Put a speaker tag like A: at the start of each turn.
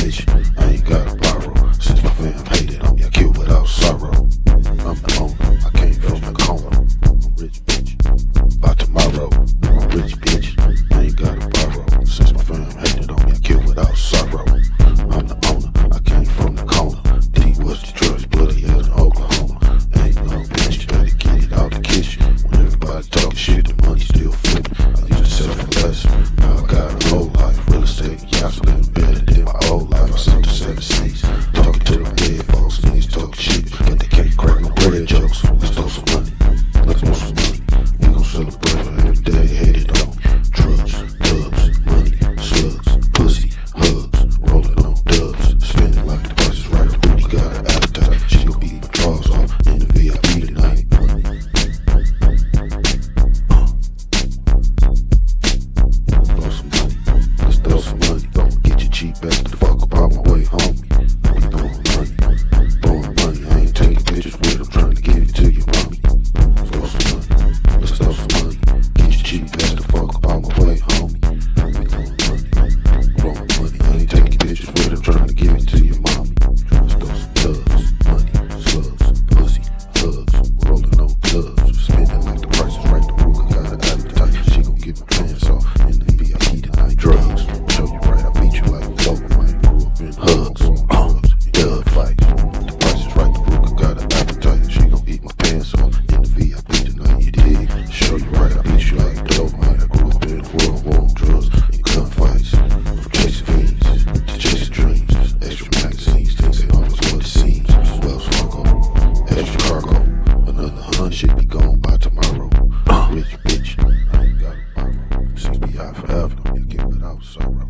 A: bitch. I ain't gotta borrow. Since my fam hated on me, I kill without sorrow. I'm the owner, I came from the corner. I'm rich bitch. By tomorrow, I'm rich bitch. I ain't gotta borrow. Since my fam hated on me, I kill without sorrow. I'm the owner, I came from the corner. D was the drugs, bloody hell in Oklahoma. Ain't no bitch, trying to get it out the kitchen. When everybody talking shit, the money still flipping. I used to sell for less. God forever. He'll give without sorrow.